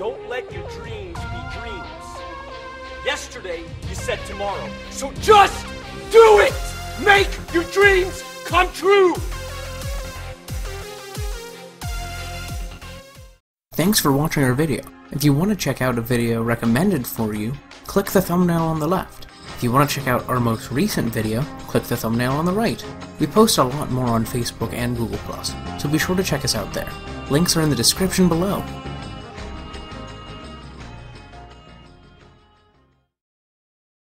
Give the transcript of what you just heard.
Don't let your dreams be dreams. Yesterday, you said tomorrow. So just do it! Make your dreams come true! Thanks for watching our video. If you want to check out a video recommended for you, click the thumbnail on the left. If you want to check out our most recent video, click the thumbnail on the right. We post a lot more on Facebook and Google+, so be sure to check us out there. Links are in the description below.